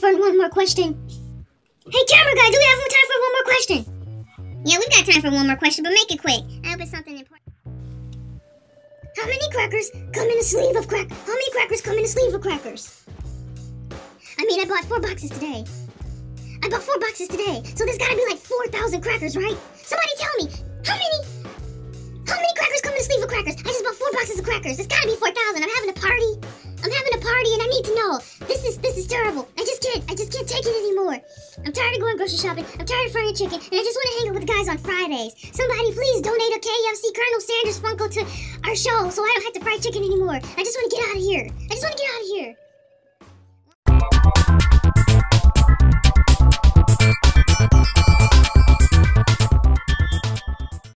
time for one more question? Hey, camera guy, do we have time for one more question? Yeah, we've got time for one more question, but make it quick. I hope it's something important. How many crackers come in a sleeve of crack? How many crackers come in a sleeve of crackers? I mean, I bought four boxes today. I bought four boxes today, so there's gotta be like 4,000 crackers, right? Somebody tell me, how many, how many crackers come in a sleeve of crackers? I just bought four boxes of crackers. It's gotta be 4,000. I'm having and I need to know. This is, this is terrible. I just can't, I just can't take it anymore. I'm tired of going grocery shopping. I'm tired of frying chicken, and I just want to hang out with guys on Fridays. Somebody please donate a KFC Colonel Sanders Funko to our show so I don't have to fry chicken anymore. I just want to get out of here. I just want to get out of here.